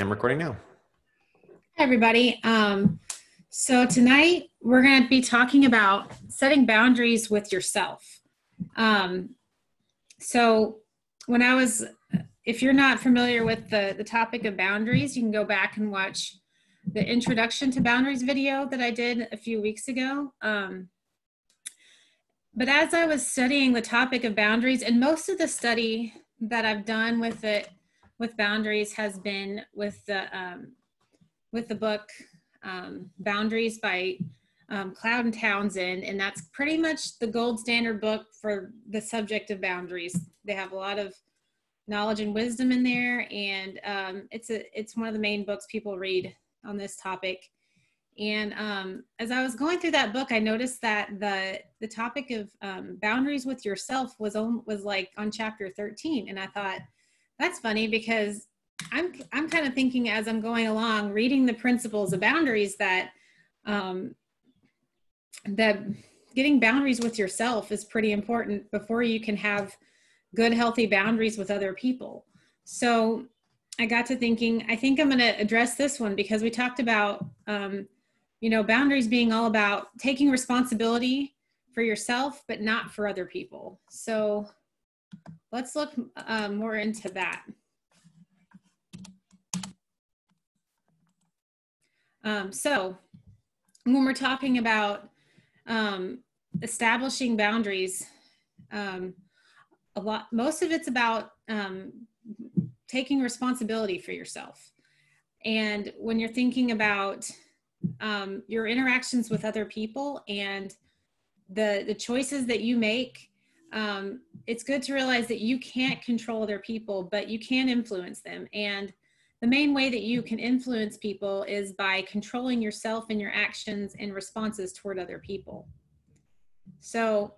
I'm recording now. Hi, everybody. Um, so tonight we're going to be talking about setting boundaries with yourself. Um, so when I was, if you're not familiar with the, the topic of boundaries, you can go back and watch the introduction to boundaries video that I did a few weeks ago. Um, but as I was studying the topic of boundaries, and most of the study that I've done with it, with boundaries, has been with the um, with the book um, Boundaries by um, Cloud and Townsend, and that's pretty much the gold standard book for the subject of boundaries. They have a lot of knowledge and wisdom in there, and um, it's a it's one of the main books people read on this topic. And um, as I was going through that book, I noticed that the the topic of um, boundaries with yourself was on, was like on chapter 13, and I thought that's funny because I'm I'm kind of thinking as I'm going along, reading the principles of boundaries that um, that getting boundaries with yourself is pretty important before you can have good healthy boundaries with other people. So I got to thinking, I think I'm going to address this one because we talked about um, you know, boundaries being all about taking responsibility for yourself, but not for other people. So let's look uh, more into that. Um, so when we're talking about um, establishing boundaries, um, a lot, most of it's about um, taking responsibility for yourself. And when you're thinking about um, your interactions with other people and the the choices that you make um, it's good to realize that you can't control other people but you can influence them. And the main way that you can influence people is by controlling yourself and your actions and responses toward other people. So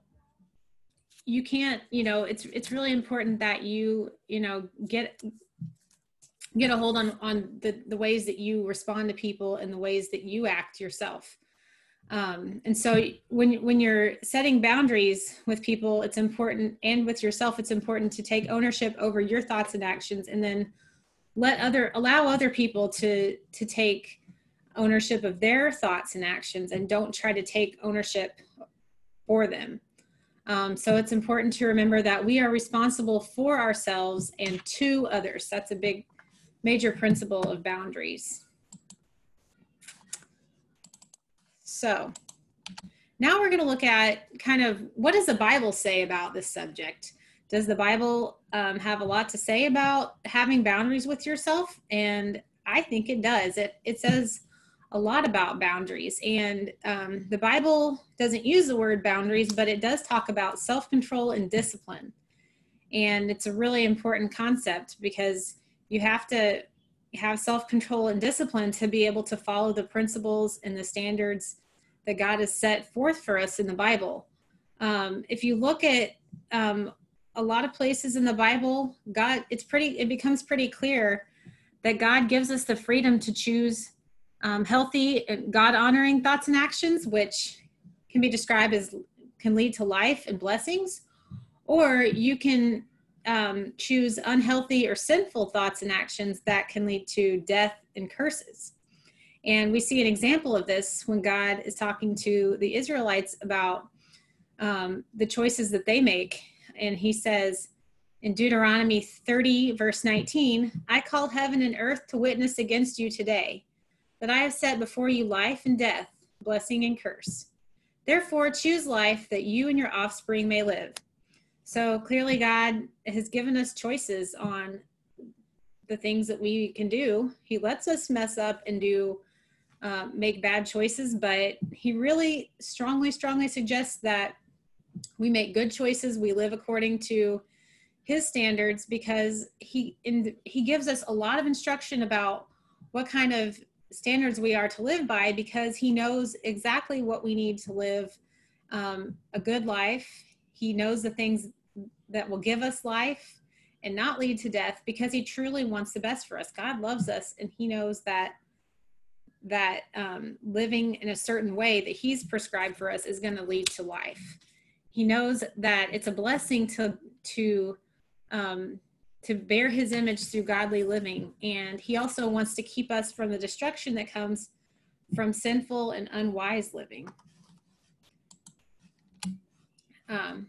you can't you know it's it's really important that you you know get get a hold on on the the ways that you respond to people and the ways that you act yourself um, and so when when you're setting boundaries with people it's important and with yourself it's important to take ownership over your thoughts and actions and then let other allow other people to to take ownership of their thoughts and actions and don't try to take ownership for them um, so it's important to remember that we are responsible for ourselves and to others that's a big major principle of boundaries. So now we're going to look at kind of what does the Bible say about this subject? Does the Bible um, have a lot to say about having boundaries with yourself? And I think it does. It, it says a lot about boundaries. And um, the Bible doesn't use the word boundaries, but it does talk about self control and discipline. And it's a really important concept because you have to have self control and discipline to be able to follow the principles and the standards that God has set forth for us in the Bible. Um, if you look at um, a lot of places in the Bible, God, it's pretty, it becomes pretty clear that God gives us the freedom to choose um, healthy and God honoring thoughts and actions, which can be described as can lead to life and blessings, or you can um, choose unhealthy or sinful thoughts and actions that can lead to death and curses. And we see an example of this when God is talking to the Israelites about um, the choices that they make. And he says in Deuteronomy 30, verse 19, I called heaven and earth to witness against you today that I have set before you life and death, blessing and curse. Therefore, choose life that you and your offspring may live so clearly, God has given us choices on the things that we can do. He lets us mess up and do uh, make bad choices, but He really strongly, strongly suggests that we make good choices. We live according to His standards because He in, He gives us a lot of instruction about what kind of standards we are to live by because He knows exactly what we need to live um, a good life. He knows the things that will give us life and not lead to death because he truly wants the best for us. God loves us and he knows that that um, living in a certain way that he's prescribed for us is going to lead to life. He knows that it's a blessing to to um, to bear his image through godly living. And he also wants to keep us from the destruction that comes from sinful and unwise living. Um,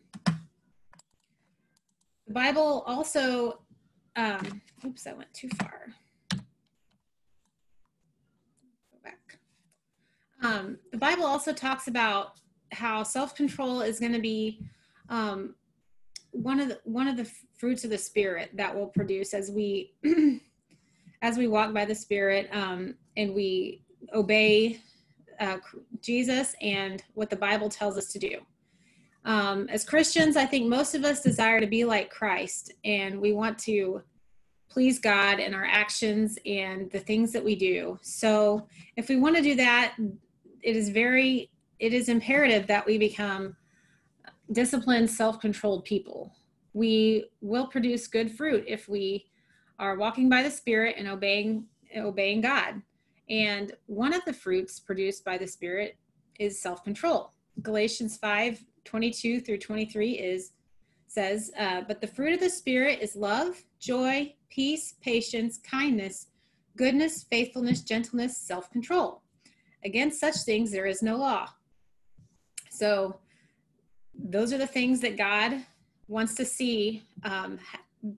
the Bible also, um, oops, I went too far. Go back. Um, the Bible also talks about how self-control is going to be um, one of the one of the fruits of the spirit that will produce as we as we walk by the spirit um, and we obey uh, jesus and what the bible tells us to do. Um, as christians i think most of us desire to be like christ and we want to please god in our actions and the things that we do. So if we want to do that it is very it is imperative that we become disciplined, self controlled people. We will produce good fruit if we are walking by the Spirit and obeying, obeying God. And one of the fruits produced by the Spirit is self control. Galatians 5 22 through 23 is says, uh, But the fruit of the Spirit is love, joy, peace, patience, kindness, goodness, faithfulness, gentleness, self control. Against such things there is no law. So those are the things that God wants to see um,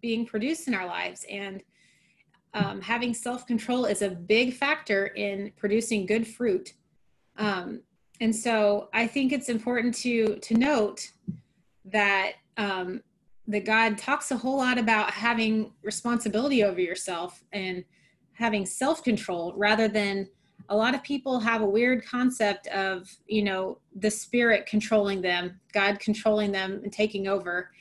being produced in our lives. And um, having self control is a big factor in producing good fruit. Um, and so I think it's important to to note that um, that God talks a whole lot about having responsibility over yourself and having self control rather than a lot of people have a weird concept of you know the spirit controlling them god controlling them and taking over.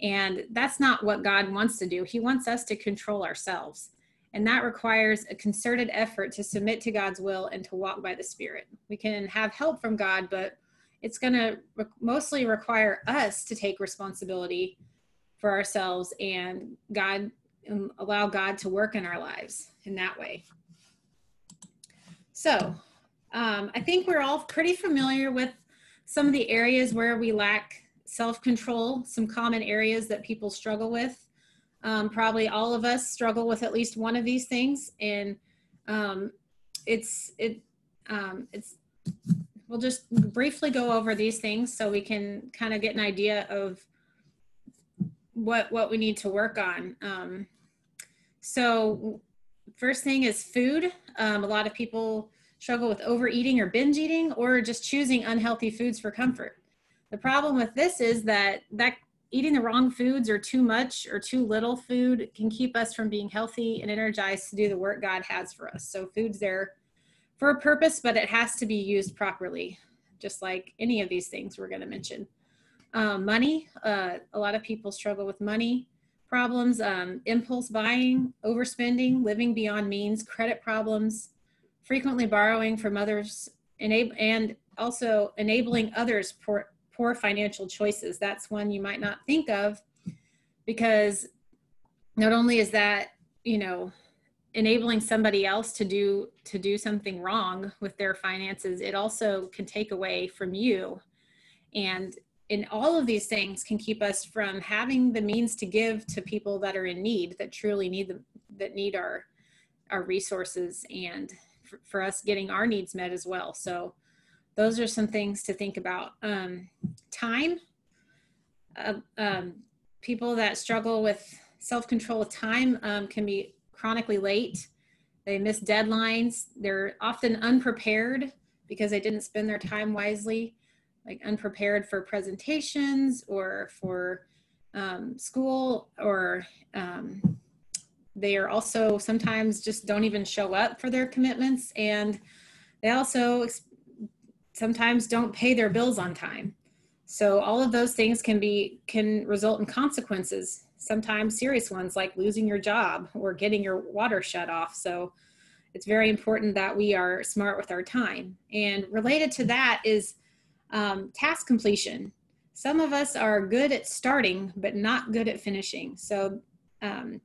And that's not what god wants to do. He wants us to control ourselves. And that requires a concerted effort to submit to god's will and to walk by the spirit. We can have help from god but it's going to re- mostly require us to take responsibility for ourselves and god allow god to work in our lives in that way so um, I think we're all pretty familiar with some of the areas where we lack self-control, some common areas that people struggle with. Um, probably all of us struggle with at least one of these things. And um, it's, it, um, it's, we'll just briefly go over these things so we can kind of get an idea of what, what we need to work on. Um, so first thing is food. Um, a lot of people struggle with overeating or binge eating or just choosing unhealthy foods for comfort. The problem with this is that that eating the wrong foods or too much or too little food can keep us from being healthy and energized to do the work God has for us. So food's there for a purpose, but it has to be used properly, just like any of these things we're going to mention. Um, money, uh, a lot of people struggle with money problems, um, impulse buying, overspending, living beyond means, credit problems, frequently borrowing from others, and also enabling others poor, poor financial choices. That's one you might not think of because not only is that, you know, enabling somebody else to do to do something wrong with their finances it also can take away from you and in all of these things can keep us from having the means to give to people that are in need that truly need them that need our our resources and for, us getting our needs met as well. So those are some things to think about. Um, time, uh, um, people that struggle with self-control of time um, can be chronically late. They miss deadlines. They're often unprepared because they didn't spend their time wisely, like unprepared for presentations or for um, school or um, they are also sometimes just don't even show up for their commitments. And they also sometimes don't pay their bills on time. So all of those things can be can result in consequences sometimes serious ones like losing your job or getting your water shut off. So it's very important that we are smart with our time. And related to that is um, task completion some of us are good at starting but not good at finishing so um,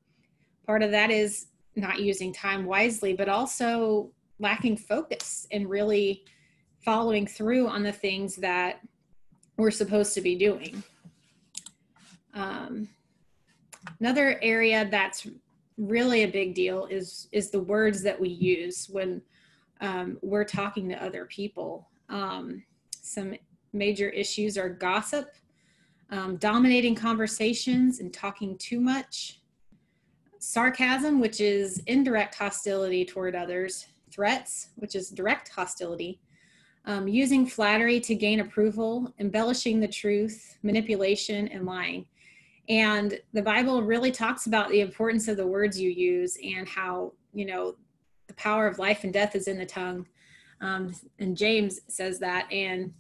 part of that is not using time wisely, but also lacking focus and really following through on the things that we're supposed to be doing. Um, another area that's really a big deal is is the words that we use when um, we're talking to other people. Um, some major issues are gossip, um, dominating conversations, and talking too much. Sarcasm, which is indirect hostility toward others. Threats, which is direct hostility. Um, using flattery to gain approval, embellishing the truth, manipulation, and lying. And the Bible really talks about the importance of the words you use and how, you know, the power of life and death is in the tongue. Um, and James says that. And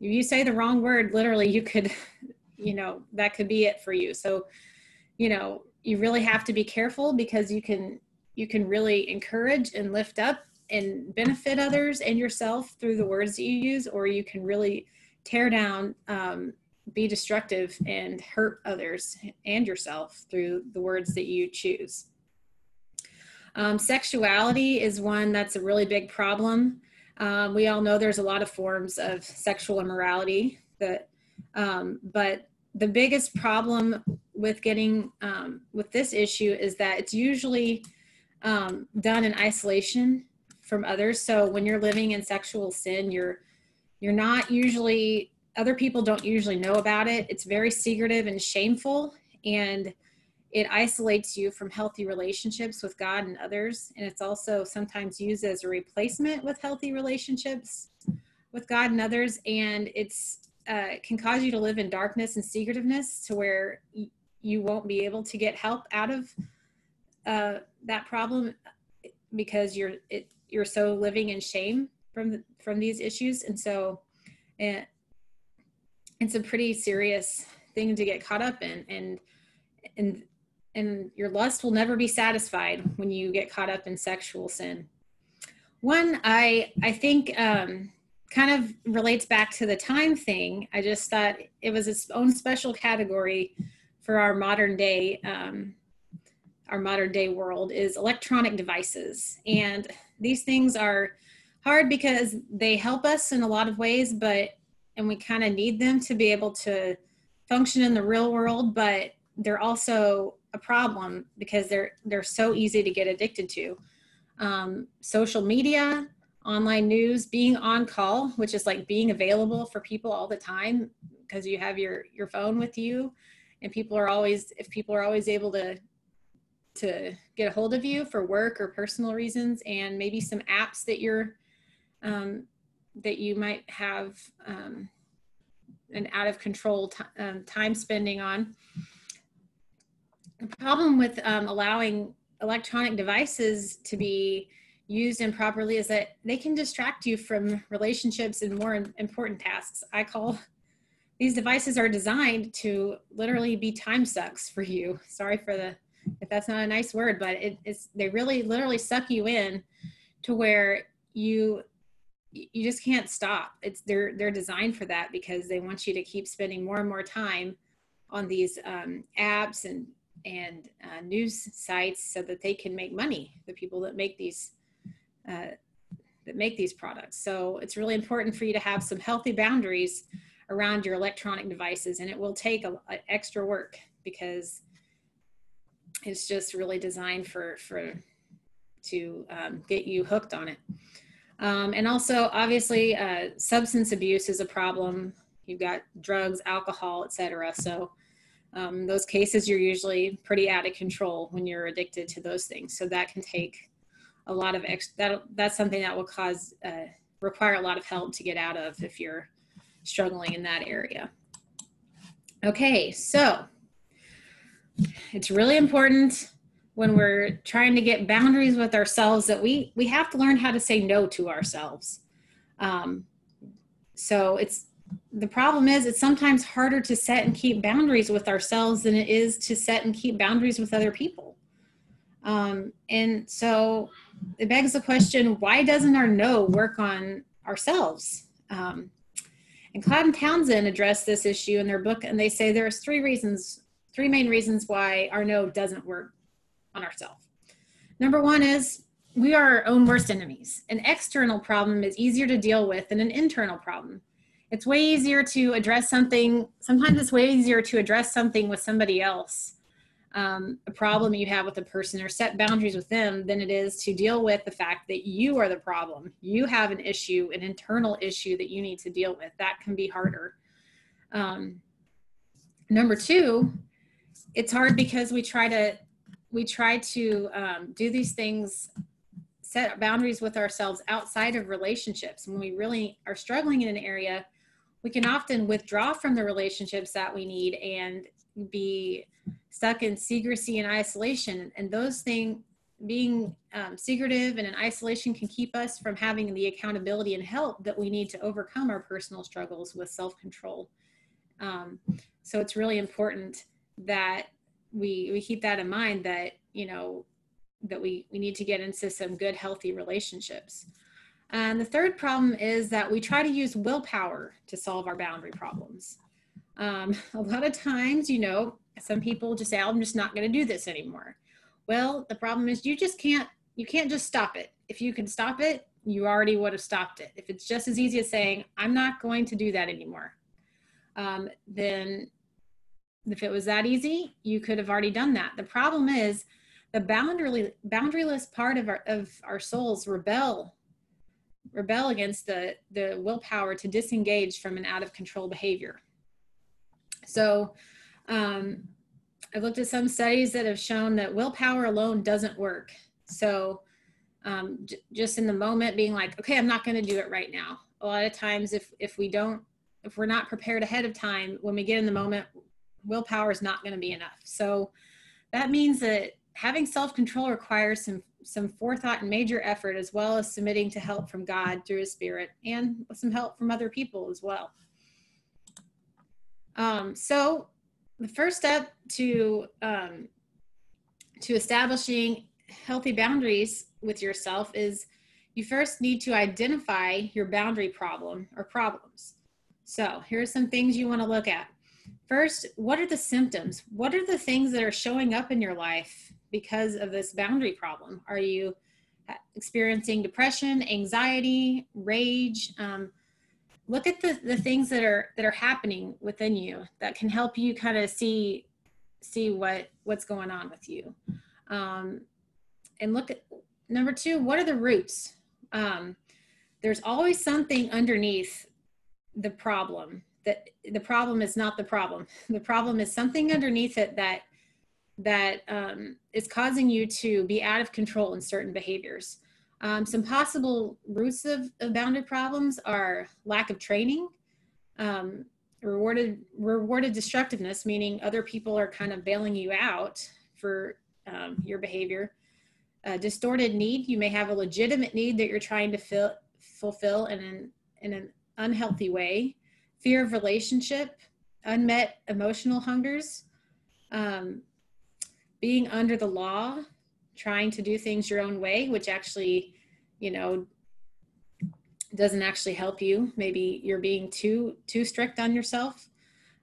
if you say the wrong word, literally, you could, you know, that could be it for you. So, you know, you really have to be careful because you can, you can really encourage and lift up and benefit others and yourself through the words that you use, or you can really tear down um, be destructive and hurt others and yourself through the words that you choose. Um, sexuality is one that's a really big problem. Um, we all know there's a lot of forms of sexual immorality, that, um, but the biggest problem with getting um, with this issue is that it's usually um, done in isolation from others. So when you're living in sexual sin, you're you're not usually other people don't usually know about it. It's very secretive and shameful, and it isolates you from healthy relationships with God and others. And it's also sometimes used as a replacement with healthy relationships with God and others. And it's uh, can cause you to live in darkness and secretiveness to where y- you won't be able to get help out of uh, that problem because you're it, you're so living in shame from the, from these issues. And so, uh, it's a pretty serious thing to get caught up in and and and your lust will never be satisfied when you get caught up in sexual sin. One i i think um kind of relates back to the time thing. I just thought it was its own special category for our modern day um our modern day world is electronic devices. And these things are hard because they help us in a lot of ways but and we kind of need them to be able to function in the real world but they're also a problem because they're they're so easy to get addicted to um, social media online news being on call which is like being available for people all the time because you have your your phone with you and people are always if people are always able to to get a hold of you for work or personal reasons and maybe some apps that you're um, that you might have um, an out of control t- um, time spending on. The problem with um, allowing electronic devices to be used improperly is that they can distract you from relationships and more important tasks. I call these devices are designed to literally be time sucks for you. Sorry for the if that's not a nice word, but it, it's they really literally suck you in to where you you just can't stop it's they're they're designed for that because they want you to keep spending more and more time on these um, apps and and uh, news sites so that they can make money the people that make these uh, that make these products so it's really important for you to have some healthy boundaries around your electronic devices and it will take a, a extra work because it's just really designed for for to um, get you hooked on it um, and also, obviously, uh, substance abuse is a problem. You've got drugs, alcohol, etc. So, um, those cases, you're usually pretty out of control when you're addicted to those things. So that can take a lot of ex- that. That's something that will cause uh, require a lot of help to get out of if you're struggling in that area. Okay, so it's really important when we're trying to get boundaries with ourselves that we we have to learn how to say no to ourselves um, so it's the problem is it's sometimes harder to set and keep boundaries with ourselves than it is to set and keep boundaries with other people um, and so it begs the question why doesn't our no work on ourselves um, and cloud and townsend address this issue in their book and they say there's three reasons three main reasons why our no doesn't work on ourselves. Number one is we are our own worst enemies. An external problem is easier to deal with than an internal problem. It's way easier to address something, sometimes it's way easier to address something with somebody else um, a problem you have with a person or set boundaries with them than it is to deal with the fact that you are the problem. You have an issue, an internal issue that you need to deal with. That can be harder. Um, number two, it's hard because we try to we try to um, do these things set boundaries with ourselves outside of relationships when we really are struggling in an area we can often withdraw from the relationships that we need and be stuck in secrecy and isolation. And those things being um, secretive and in isolation can keep us from having the accountability and help that we need to overcome our personal struggles with self-control. Um, so it's really important that we we keep that in mind that you know that we we need to get into some good healthy relationships and the third problem is that we try to use willpower to solve our boundary problems. Um, a lot of times you know some people just say i'm just not going to do this anymore. Well the problem is you just can't you can't just stop it. If you can stop it you already would have stopped it. If it's just as easy as saying i'm not going to do that anymore um, then if it was that easy, you could have already done that. The problem is the boundary, boundaryless part of our, of our souls rebel rebel against the, the willpower to disengage from an out of control behavior. So um, I've looked at some studies that have shown that willpower alone doesn't work. So um, just in the moment being like, okay, I'm not going to do it right now. A lot of times if, if we don't, if we're not prepared ahead of time, when we get in the moment, willpower is not going to be enough. So that means that having self-control requires some some forethought and major effort as well as submitting to help from God through his spirit and some help from other people as well. Um, so the first step to um, to establishing healthy boundaries with yourself is you first need to identify your boundary problem or problems. So here are some things you want to look at. First, what are the symptoms? What are the things that are showing up in your life because of this boundary problem? Are you experiencing depression, anxiety, rage? Um, look at the, the things that are that are happening within you that can help you kind of see see what what's going on with you. Um, and look at number two, what are the roots? Um, there's always something underneath the problem that the problem is not the problem. The problem is something underneath it that that um, is causing you to be out of control in certain behaviors. Um, some possible roots of, of, bounded problems are lack of training, um, rewarded rewarded destructiveness, meaning other people are kind of bailing you out for um, your behavior. Distorted need, you may have a legitimate need that you're trying to fill, fulfill in an, in an unhealthy way fear of relationship, unmet emotional hungers, um, being under the law, trying to do things your own way, which actually, you know, doesn't actually help you. Maybe you're being too too strict on yourself,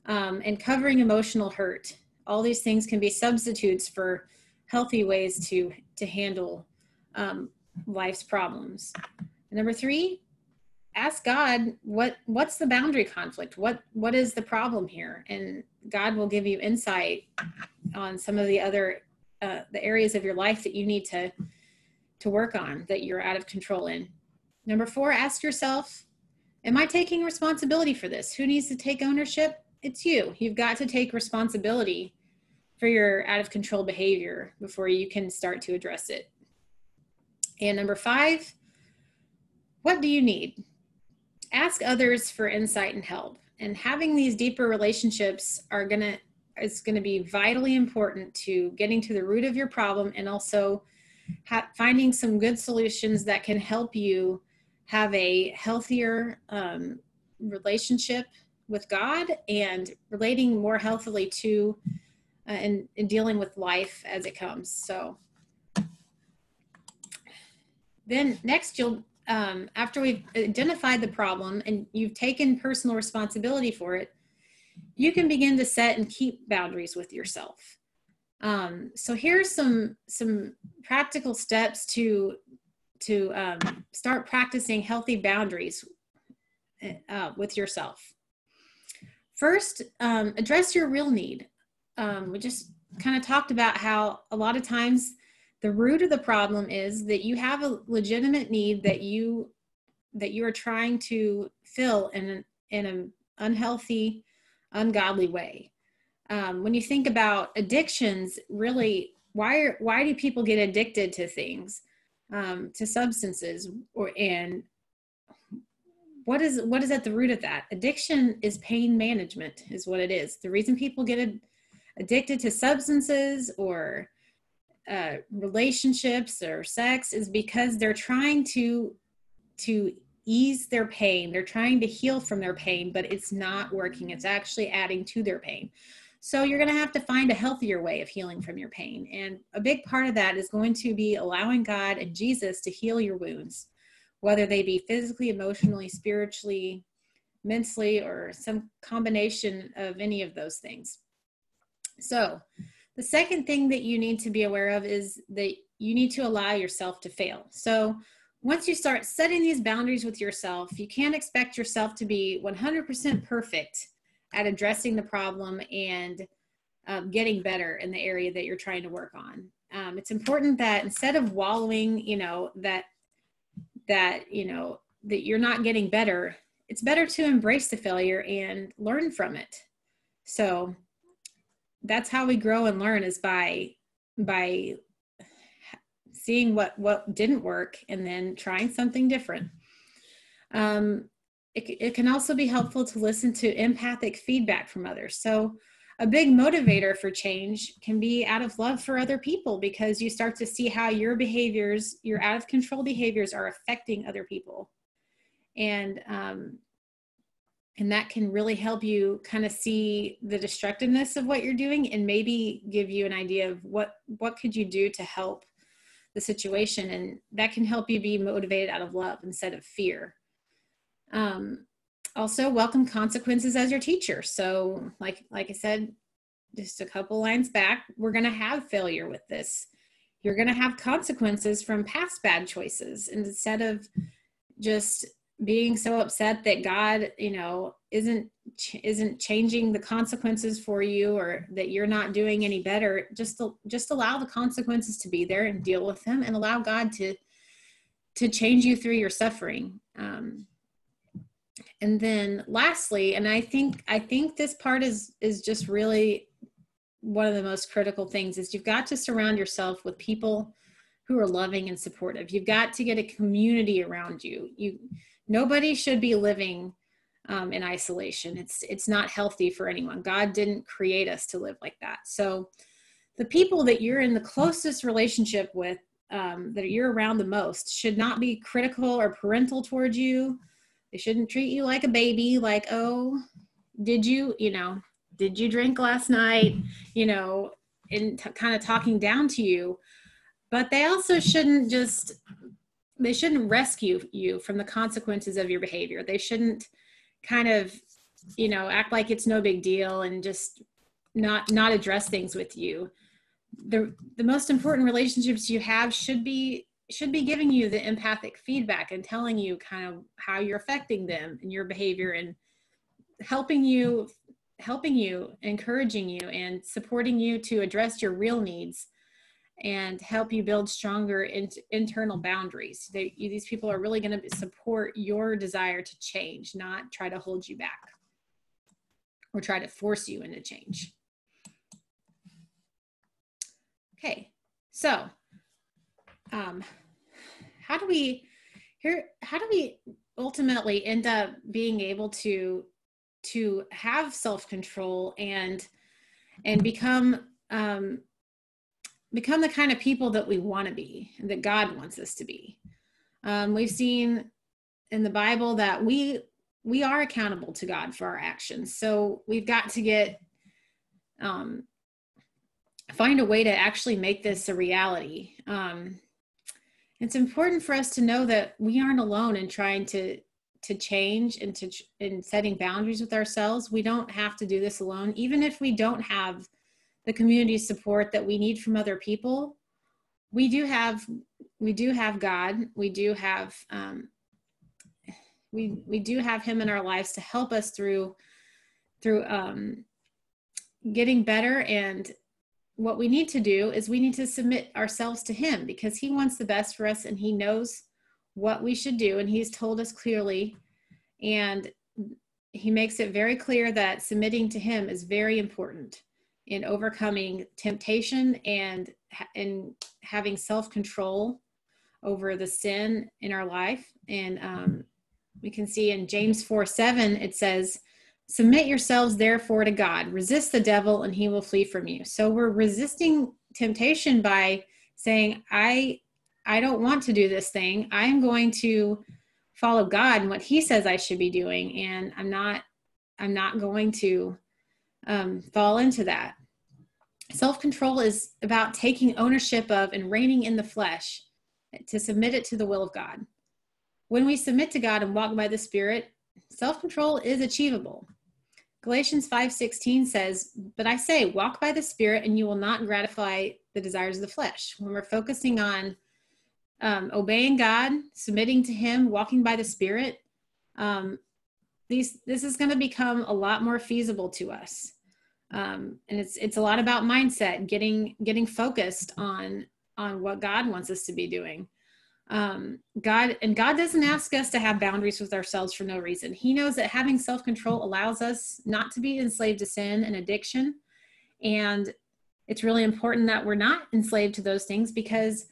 um, and covering emotional hurt. All these things can be substitutes for healthy ways to to handle um, life's problems. number three, ask God what what's the boundary conflict? What what is the problem here? And God will give you insight on some of the other uh, the areas of your life that you need to to work on that you're out of control in. Number four, ask yourself, am I taking responsibility for this? Who needs to take ownership? It's you. You've got to take responsibility for your out of control behavior before you can start to address it. And number five, what do you need? ask others for insight and help. And having these deeper relationships are going to is going to be vitally important to getting to the root of your problem and also ha- finding some good solutions that can help you have a healthier um, relationship with God and relating more healthily to uh, and, and dealing with life as it comes. So then next you'll um, after we've identified the problem and you've taken personal responsibility for it, you can begin to set and keep boundaries with yourself. Um, so here's some some practical steps to to um, start practicing healthy boundaries uh, with yourself. First, um, address your real need. Um, we just kind of talked about how a lot of times the root of the problem is that you have a legitimate need that you that you are trying to fill in an in an unhealthy ungodly way. Um, when you think about addictions really why are, why do people get addicted to things um, to substances or and what is what is at the root of that? Addiction is pain management is what it is. The reason people get addicted to substances or uh, relationships or sex is because they're trying to to ease their pain. They're trying to heal from their pain but it's not working. It's actually adding to their pain. So you're going to have to find a healthier way of healing from your pain. And a big part of that is going to be allowing god and jesus to heal your wounds whether they be physically emotionally spiritually mentally or some combination of any of those things. So the second thing that you need to be aware of is that you need to allow yourself to fail. So once you start setting these boundaries with yourself, you can't expect yourself to be 100% perfect at addressing the problem and um, getting better in the area that you're trying to work on. Um, it's important that instead of wallowing, you know, that that you know that you're not getting better, it's better to embrace the failure and learn from it. So that's how we grow and learn is by by seeing what what didn't work and then trying something different. Um, it, it can also be helpful to listen to empathic feedback from others. So a big motivator for change can be out of love for other people because you start to see how your behaviors your out of control behaviors are affecting other people. And um, and that can really help you kind of see the destructiveness of what you're doing and maybe give you an idea of what what could you do to help the situation and that can help you be motivated out of love instead of fear. Um, also welcome consequences as your teacher. So like like i said just a couple lines back we're going to have failure with this. You're going to have consequences from past bad choices instead of just being so upset that God, you know, isn't isn't changing the consequences for you or that you're not doing any better, just just allow the consequences to be there and deal with them and allow God to to change you through your suffering. Um, and then lastly, and I think I think this part is is just really one of the most critical things is you've got to surround yourself with people who are loving and supportive. You've got to get a community around you. You nobody should be living um, in isolation. It's it's not healthy for anyone. God didn't create us to live like that. So the people that you're in the closest relationship with, um, that you're around the most, should not be critical or parental towards you. They shouldn't treat you like a baby. Like, oh, did you, you know, did you drink last night? You know, and t- kind of talking down to you. But they also shouldn't just they shouldn't rescue you from the consequences of your behavior. They shouldn't kind of you know act like it's no big deal and just not not address things with you. The the most important relationships you have should be should be giving you the empathic feedback and telling you kind of how you're affecting them and your behavior and helping you helping you encouraging you and supporting you to address your real needs and help you build stronger in, internal boundaries. They, these people are really going to support your desire to change, not try to hold you back or try to force you into change. Okay, so um, how do we here? How do we ultimately end up being able to to have self control and and become um, become the kind of people that we want to be that god wants us to be. Um, we've seen in the bible that we we are accountable to god for our actions. So we've got to get um, find a way to actually make this a reality. Um, it's important for us to know that we aren't alone in trying to to change and to in setting boundaries with ourselves. We don't have to do this alone. Even if we don't have the community support that we need from other people. We do have we do have god. We do have um, we we do have him in our lives to help us through through um, getting better. And what we need to do is we need to submit ourselves to him because he wants the best for us and he knows what we should do and he's told us clearly. And he makes it very clear that submitting to him is very important in overcoming temptation and in having self-control over the sin in our life. And um, we can see in james 4 7 it says submit yourselves therefore to god. Resist the devil and he will flee from you. So we're resisting temptation by saying i i don't want to do this thing. I'm going to follow god and what he says i should be doing and i'm not i'm not going to um, fall into that Self control is about taking ownership of and reining in the flesh to submit it to the will of God. When we submit to God and walk by the Spirit, self control is achievable. Galatians 5:16 says, "But I say, walk by the Spirit, and you will not gratify the desires of the flesh." When we're focusing on um, obeying God, submitting to Him, walking by the Spirit, um, these this is going to become a lot more feasible to us um, and it's it's a lot about mindset getting getting focused on on what god wants us to be doing. Um, god and god doesn't ask us to have boundaries with ourselves for no reason. He knows that having self-control allows us not to be enslaved to sin and addiction. And it's really important that we're not enslaved to those things because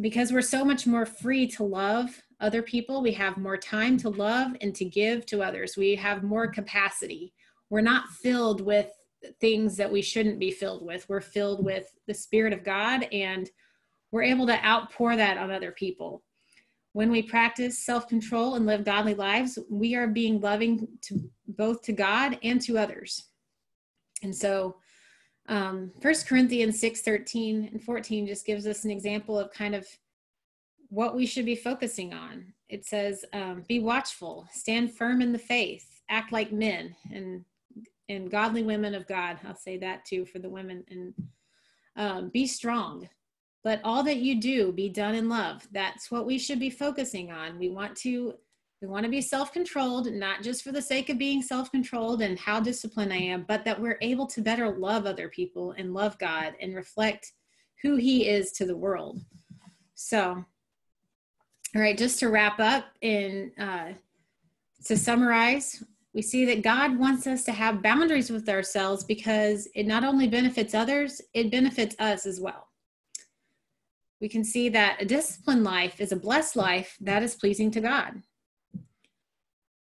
because we're so much more free to love other people. We have more time to love and to give to others. We have more capacity we're not filled with things that we shouldn't be filled with. We're filled with the Spirit of God and we're able to outpour that on other people. When we practice self control and live godly lives, we are being loving to both to God and to others. And so, um, 1 Corinthians 6 13 and 14 just gives us an example of kind of what we should be focusing on. It says, um, Be watchful, stand firm in the faith, act like men, and and godly women of God. I'll say that too for the women and um, be strong. Let all that you do be done in love. That's what we should be focusing on. We want to we want to be self-controlled, not just for the sake of being self-controlled and how disciplined I am, but that we're able to better love other people and love God and reflect who He is to the world. So, all right, just to wrap up and uh, to summarize, we see that God wants us to have boundaries with ourselves because it not only benefits others, it benefits us as well. We can see that a disciplined life is a blessed life that is pleasing to God.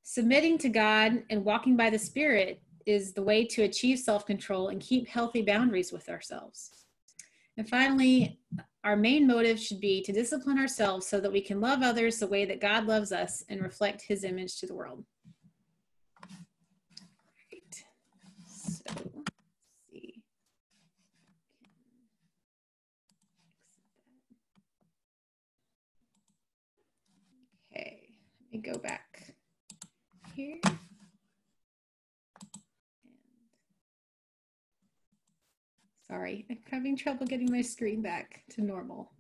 Submitting to God and walking by the Spirit is the way to achieve self control and keep healthy boundaries with ourselves. And finally, our main motive should be to discipline ourselves so that we can love others the way that God loves us and reflect his image to the world. Me go back here. Sorry, I'm having trouble getting my screen back to normal.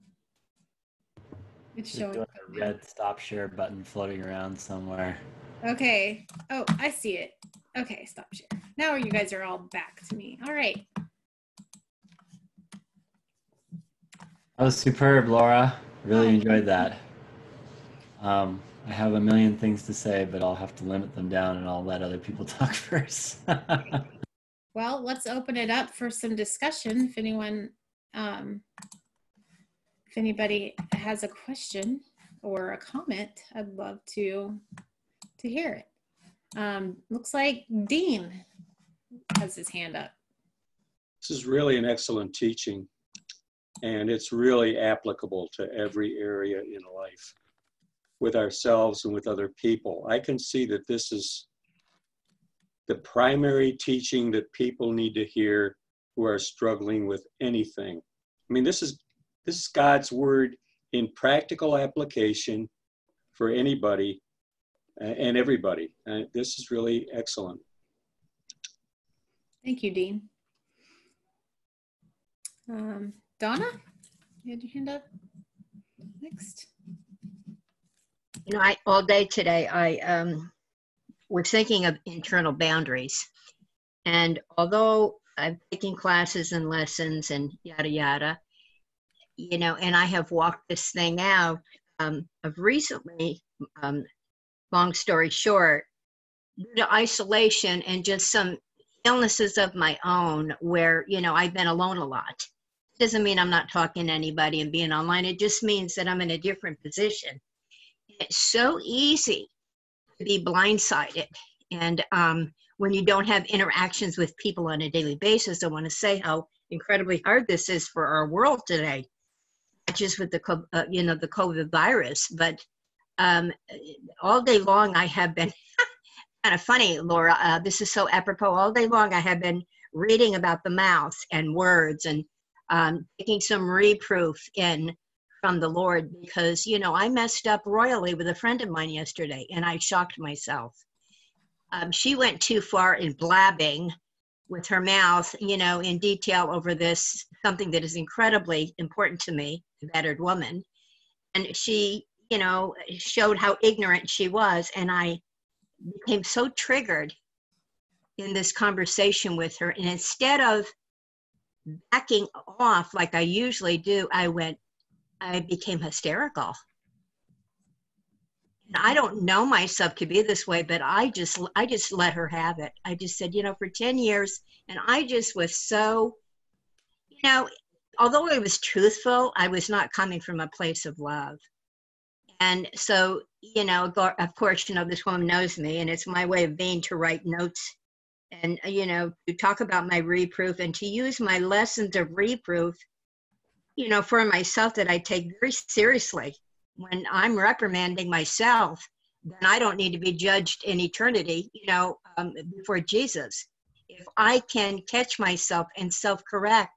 It's Just showing a red stop share button floating around somewhere. Okay. Oh, I see it. Okay, stop share. Now you guys are all back to me. All right. That was superb, Laura. Really enjoyed that. Um, I have a million things to say, but I'll have to limit them down and I'll let other people talk first. well, let's open it up for some discussion. If anyone, um, if anybody has a question or a comment, I'd love to to hear it. Um, looks like Dean has his hand up. This is really an excellent teaching, and it's really applicable to every area in life with ourselves and with other people. I can see that this is the primary teaching that people need to hear who are struggling with anything. I mean, this is this is God's word in practical application for anybody and everybody. Uh, this is really excellent. Thank you, Dean. Um, Donna, you had your hand up. Next you know, I all day today I um, was thinking of internal boundaries, and although I'm taking classes and lessons and yada yada. You know, and I have walked this thing out um, of recently. Um, long story short, due to isolation and just some illnesses of my own, where you know I've been alone a lot. Doesn't mean I'm not talking to anybody and being online. It just means that I'm in a different position. It's so easy to be blindsided and um, when you don't have interactions with people on a daily basis, I want to say how incredibly hard this is for our world today, not just with the uh, you know the COVID virus, but um, all day long I have been kind of funny, Laura. Uh, this is so apropos. All day long I have been reading about the mouth and words and um, taking some reproof in from the Lord because you know I messed up royally with a friend of mine yesterday and I shocked myself um, she went too far in blabbing with her mouth, you know, in detail over this, something that is incredibly important to me, the battered woman. And she, you know, showed how ignorant she was. And I became so triggered in this conversation with her. And instead of backing off like I usually do, I went, I became hysterical. I don't know myself to be this way, but I just I just let her have it. I just said, you know, for 10 years and I just was so you know, although I was truthful, I was not coming from a place of love. And so, you know, of course, you know, this woman knows me and it's my way of being to write notes and, you know, to talk about my reproof and to use my lessons of reproof, you know, for myself that I take very seriously when I'm reprimanding myself, then I don't need to be judged in eternity, you know, um, before Jesus. If I can catch myself and self correct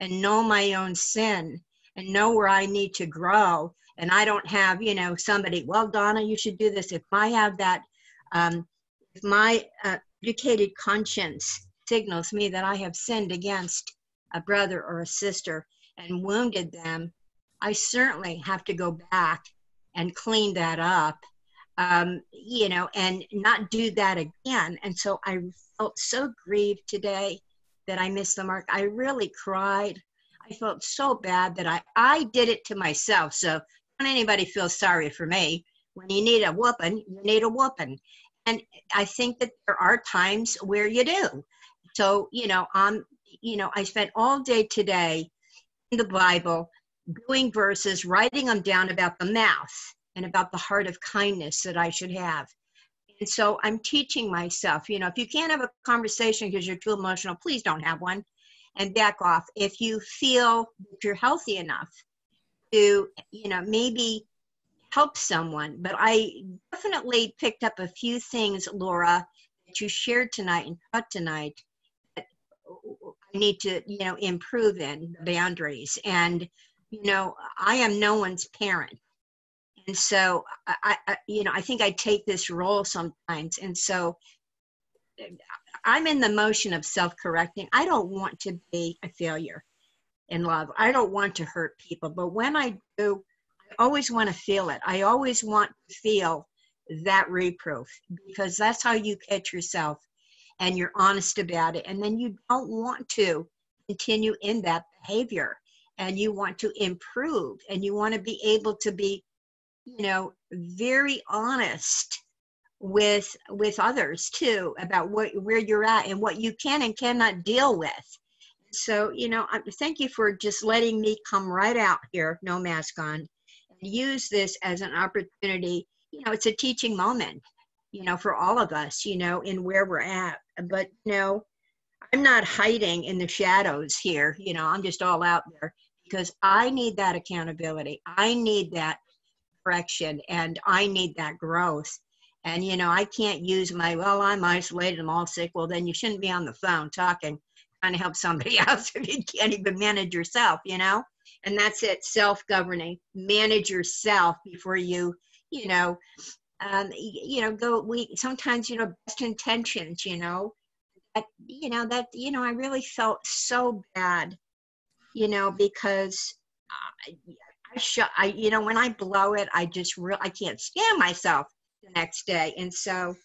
and know my own sin and know where I need to grow, and I don't have, you know, somebody, well, Donna, you should do this. If I have that, um, if my uh, educated conscience signals me that I have sinned against a brother or a sister and wounded them, I certainly have to go back and clean that up, um, you know, and not do that again. And so I felt so grieved today that I missed the mark. I really cried. I felt so bad that I, I did it to myself. So anybody feel sorry for me. When you need a whooping, you need a whooping. And I think that there are times where you do. So, you know, I'm, you know, I spent all day today in the Bible doing verses, writing them down about the mouth and about the heart of kindness that I should have. And so I'm teaching myself, you know, if you can't have a conversation because you're too emotional, please don't have one and back off. If you feel that you're healthy enough to, you know, maybe help someone. But I definitely picked up a few things, Laura, that you shared tonight and taught tonight that I need to, you know, improve in boundaries. And you know, I am no one's parent. And so I, I, you know, I think I take this role sometimes. And so I'm in the motion of self correcting. I don't want to be a failure in love. I don't want to hurt people. But when I do, I always want to feel it. I always want to feel that reproof because that's how you catch yourself and you're honest about it. And then you don't want to continue in that behavior and you want to improve and you want to be able to be you know very honest with with others too about what where you're at and what you can and cannot deal with so you know thank you for just letting me come right out here no mask on and use this as an opportunity you know it's a teaching moment you know for all of us you know in where we're at but you know i'm not hiding in the shadows here you know i'm just all out there because I need that accountability. I need that correction and I need that growth. And, you know, I can't use my, well, I'm isolated, I'm all sick. Well, then you shouldn't be on the phone talking, trying to help somebody else if you can't even manage yourself, you know? And that's it, self governing. Manage yourself before you, you know, um, you know, go, we sometimes, you know, best intentions, you know, that, you know, that, you know, I really felt so bad you know, because I, I, sh- I you know, when I blow it, I just real I can't stand myself the next day. And so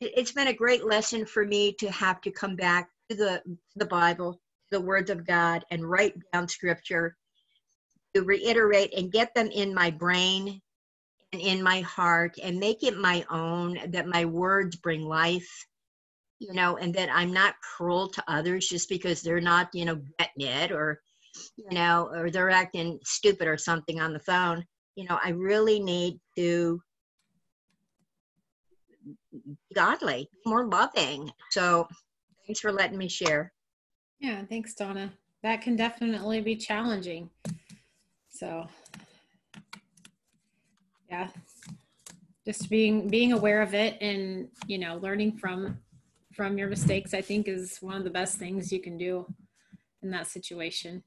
it's been a great lesson for me to have to come back to the the Bible, the words of God, and write down scripture to reiterate and get them in my brain and in my heart and make it my own. That my words bring life, you know, and that I'm not cruel to others just because they're not, you know, getting it or you know, or they're acting stupid or something on the phone. You know, I really need to godly, more loving. So thanks for letting me share. Yeah, thanks, Donna. That can definitely be challenging. So, yeah, just being being aware of it and you know learning from from your mistakes, I think, is one of the best things you can do in that situation.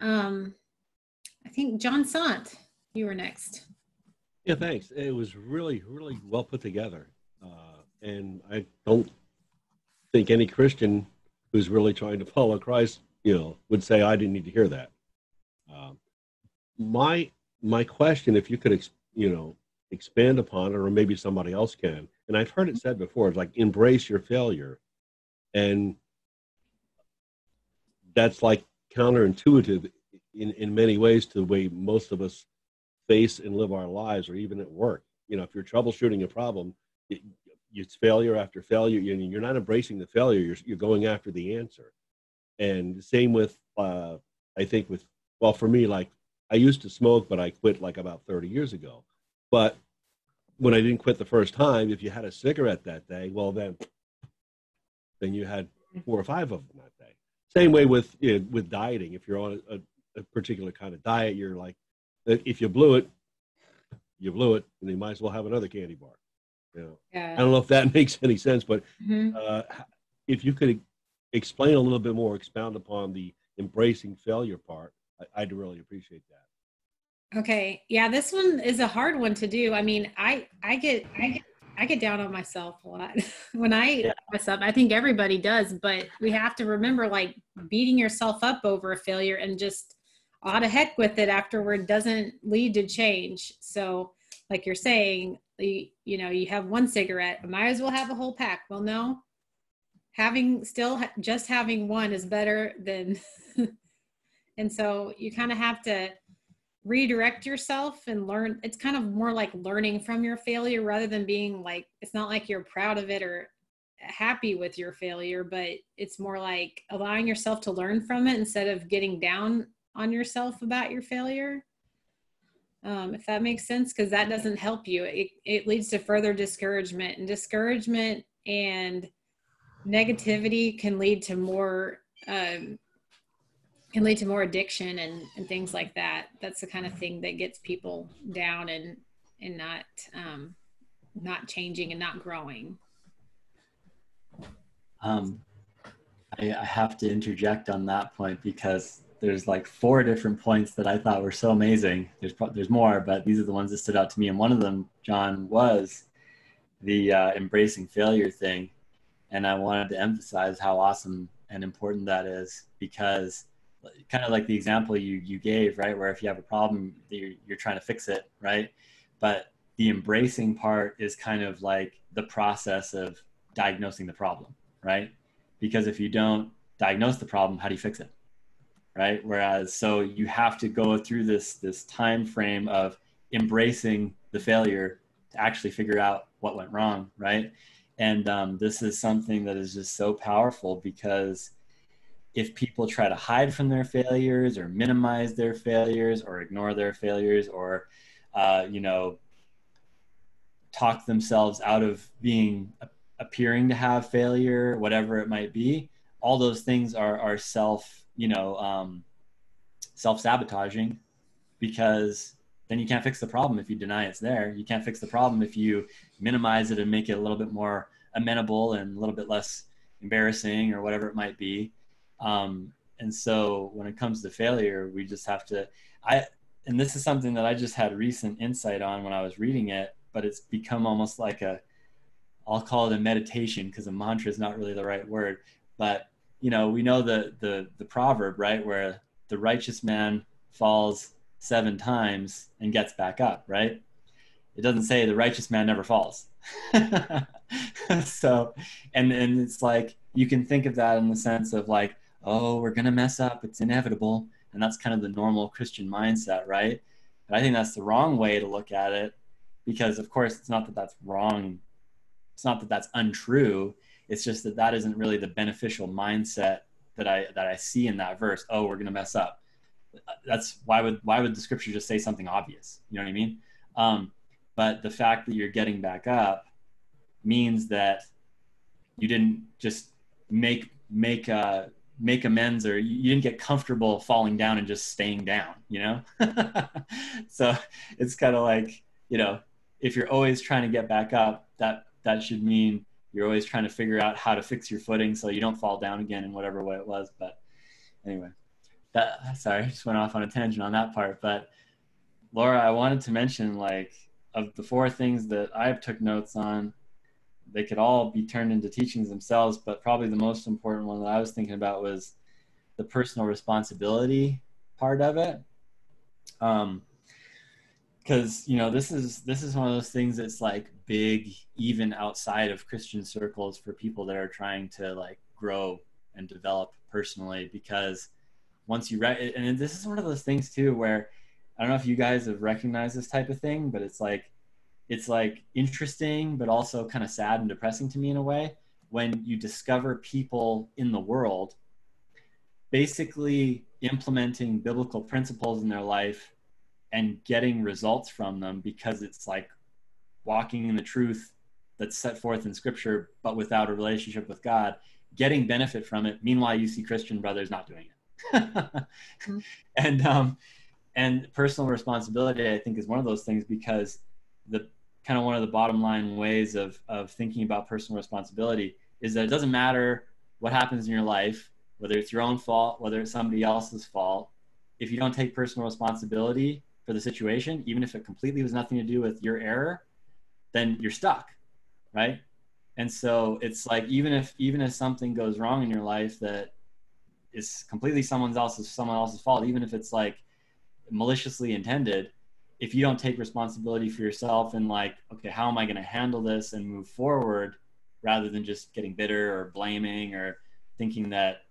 Um, I think John Sant, you were next. Yeah, thanks. It was really, really well put together. Uh, and I don't think any Christian who's really trying to follow Christ, you know, would say I didn't need to hear that. Um, my my question, if you could, ex, you know, expand upon it, or maybe somebody else can, and I've heard it said before, it's like embrace your failure, and that's like counterintuitive in in many ways to the way most of us face and live our lives or even at work you know if you're troubleshooting a problem it's failure after failure you're not embracing the failure you're, you're going after the answer. And same with uh, i think with well for me like i used to smoke but i quit like about 30 years ago. But when i didn't quit the first time if you had a cigarette that day well then then you had four or five of them that day. Same way with you know, with dieting. If you're on a, a particular kind of diet you're like if you blew it, you blew it, and you might as well have another candy bar. Yeah. I don't know if that makes any sense, but Mhm. uh, if you could explain a little bit more, expound upon the embracing failure part, I, I'd really appreciate that. Okay. Yeah, this one is a hard one to do. I mean, I I get I get I get down on myself a lot when I Yeah. mess up. I think everybody does, but we have to remember like beating yourself up over a failure and just ah to heck with it afterward doesn't lead to change. So, like you're saying, you, you know, you have one cigarette, might as well have a whole pack. Well, no, having still just having one is better than, and so you kind of have to redirect yourself and learn it's kind of more like learning from your failure rather than being like it's not like you're proud of it or happy with your failure but it's more like allowing yourself to learn from it instead of getting down on yourself about your failure um, if that makes sense because that doesn't help you it, it leads to further discouragement and discouragement and negativity can lead to more um, can lead to more addiction and, and things like that. That's the kind of thing that gets people down and and not um, not changing and not growing. Um, I, I have to interject on that point because there's like four different points that I thought were so amazing. There's pro- there's more, but these are the ones that stood out to me. And one of them, John, was the uh, embracing failure thing, and I wanted to emphasize how awesome and important that is because kind of like the example you you gave, right? Where if you have a problem, you're, you're trying to fix it, right? But the embracing part is kind of like the process of diagnosing the problem, right? Because if you don't diagnose the problem, how do you fix it? Right? Whereas so you have to go through this this time frame of embracing the failure to actually figure out what went wrong, right? And um, this is something that is just so powerful because if people try to hide from their failures or minimize their failures or ignore their failures or uh, you know talk themselves out of being appearing to have failure whatever it might be all those things are are self you know um, self-sabotaging because then you can't fix the problem if you deny it's there. You can't fix the problem if you minimize it and make it a little bit more amenable and a little bit less embarrassing or whatever it might be. Um, and so when it comes to failure we just have to i and this is something that i just had recent insight on when i was reading it but it's become almost like a i'll call it a meditation because a mantra is not really the right word but you know we know the the the proverb right where the righteous man falls seven times and gets back up right it doesn't say the righteous man never falls so and and it's like you can think of that in the sense of like, oh, we're gonna mess up, it's inevitable, and that's kind of the normal Christian mindset, right? But I think that's the wrong way to look at it, because of course it's not that that's wrong, it's not that that's untrue. It's just that that isn't really the beneficial mindset that I that I see in that verse. Oh, we're gonna mess up. That's why would why would the scripture just say something obvious? You know what I mean? Um, but the fact that you're getting back up means that you didn't just make make uh, make amends or you didn't get comfortable falling down and just staying down. You know, so it's kind of like you know if you're always trying to get back up, that that should mean you're always trying to figure out how to fix your footing so you don't fall down again in whatever way it was. But anyway, that sorry, I just went off on a tangent on that part. But Laura, I wanted to mention like of the four things that I've took notes on, they could all be turned into teachings themselves, but probably the most important one that I was thinking about was the personal responsibility part of it. Um, because you know this is this is one of those things that's like big even outside of christian circles for people that are trying to like grow and develop personally because once you write and this is one of those things too where i don't know if you guys have recognized this type of thing but it's like it's like interesting but also kind of sad and depressing to me in a way when you discover people in the world basically implementing biblical principles in their life and getting results from them because it's like walking in the truth that's set forth in scripture but without a relationship with god getting benefit from it meanwhile you see christian brothers not doing it mm-hmm. and um and personal responsibility i think is one of those things because the kind of one of the bottom line ways of of thinking about personal responsibility is that it doesn't matter what happens in your life whether it's your own fault whether it's somebody else's fault if you don't take personal responsibility for the situation, even if it completely was nothing to do with your error, then you're stuck, right? And so it's like even if even if something goes wrong in your life that is completely someone else's someone else's fault, even if it's like maliciously intended, if you don't take responsibility for yourself and like, okay, how am I going to handle this and move forward rather than just getting bitter or blaming or thinking that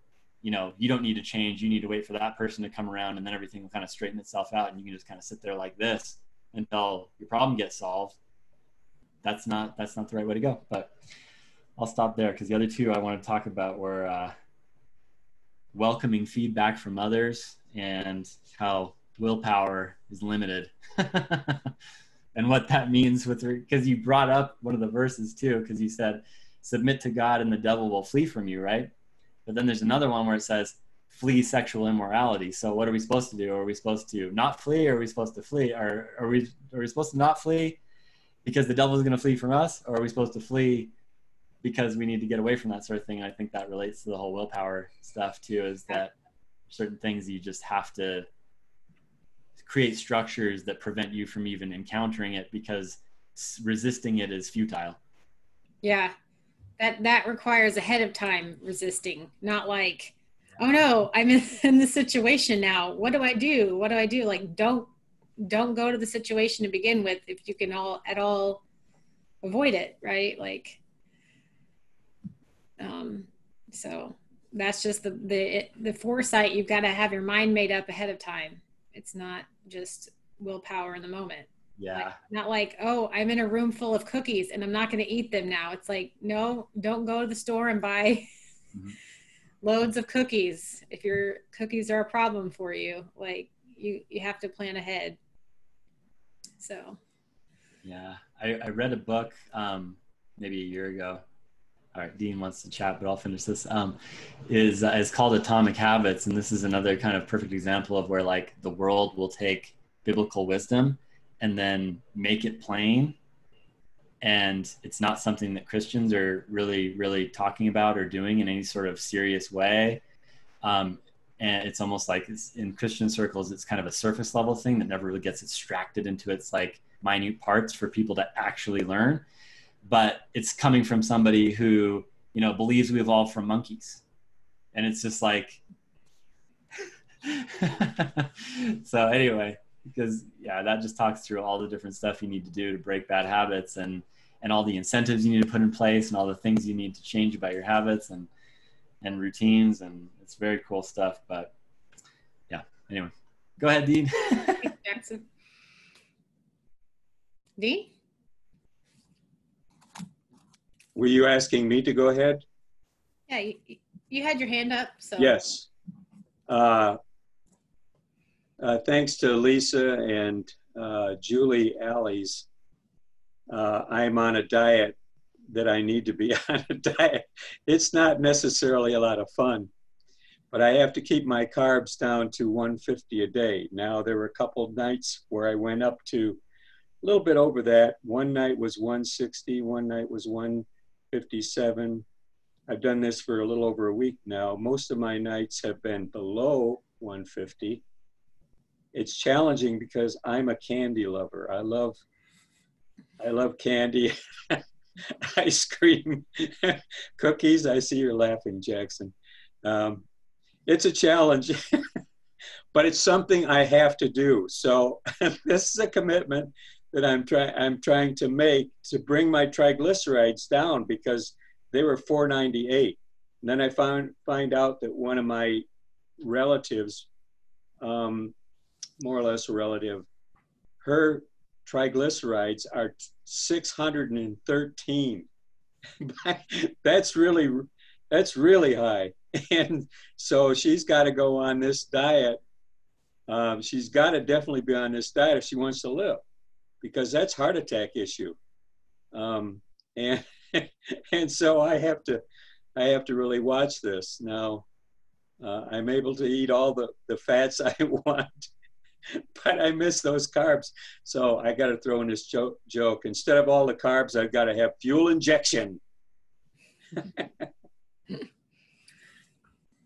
you know you don't need to change. You need to wait for that person to come around and then everything will kind of straighten itself out and you can just kind of sit there like this until your problem gets solved. That's not that's not the right way to go but i'll stop there because the other two i want to talk about were uh, welcoming feedback from others and how willpower is limited and what that means with because you brought up one of the verses too because you said submit to god and the devil will flee from you right but then there's another one where it says, flee sexual immorality. So what are we supposed to do? Are we supposed to not flee? Or are we supposed to flee? Or are we, are we supposed to not flee because the devil is going to flee from us? Or are we supposed to flee because we need to get away from that sort of thing? And I think that relates to the whole willpower stuff too, is that certain things you just have to create structures that prevent you from even encountering it because resisting it is futile. Yeah, that that requires ahead of time resisting not like oh no i'm in, in this situation now. What do i do? What do i do? Like don't don't go to the situation to begin with if you can all at all avoid it right? Like um so that's just the the the foresight. You've got to have your mind made up ahead of time. It's not just willpower in the moment yeah. Like, not like, oh, I'm in a room full of cookies and I'm not going to eat them now. It's like, no, don't go to the store and buy mm-hmm. loads of cookies if your cookies are a problem for you. Like you, you have to plan ahead. So. Yeah, I, I read a book um, maybe a year ago. All right, Dean wants to chat, but I'll finish this. Um, is uh, is called Atomic Habits, and this is another kind of perfect example of where like the world will take biblical wisdom and then make it plain. And it's not something that christians are really really talking about or doing in any sort of serious way. Um, and it's almost like it's, in christian circles it's kind of a surface level thing that never really gets extracted into its like minute parts for people to actually learn. But it's coming from somebody who you know believes we evolved from monkeys. And it's just like so anyway because yeah, that just talks through all the different stuff you need to do to break bad habits and and all the incentives you need to put in place and all the things you need to change about your habits and and routines, and it's very cool stuff. But yeah, anyway, go ahead, Dean. Jackson. Dean? Were you asking me to go ahead? Yeah, you, you had your hand up, so. Yes. Uh, uh, thanks to Lisa and uh, Julie Allies, uh, I'm on a diet that I need to be on a diet. It's not necessarily a lot of fun, but I have to keep my carbs down to 150 a day. Now, there were a couple nights where I went up to a little bit over that. One night was 160, one night was 157. I've done this for a little over a week now. Most of my nights have been below 150. It's challenging because I'm a candy lover. I love I love candy, ice cream, cookies. I see you're laughing, Jackson. Um, it's a challenge, but it's something I have to do. So this is a commitment that I'm trying I'm trying to make to bring my triglycerides down because they were 498. And then I found find out that one of my relatives, um, more or less a relative, her triglycerides are 613. that's really that's really high, and so she's got to go on this diet. Um, she's got to definitely be on this diet if she wants to live, because that's heart attack issue. Um, and and so I have to I have to really watch this now. Uh, I'm able to eat all the the fats I want, but I miss those carbs. So I got to throw in this joke. Joke instead of all the carbs, I've got to have fuel injection.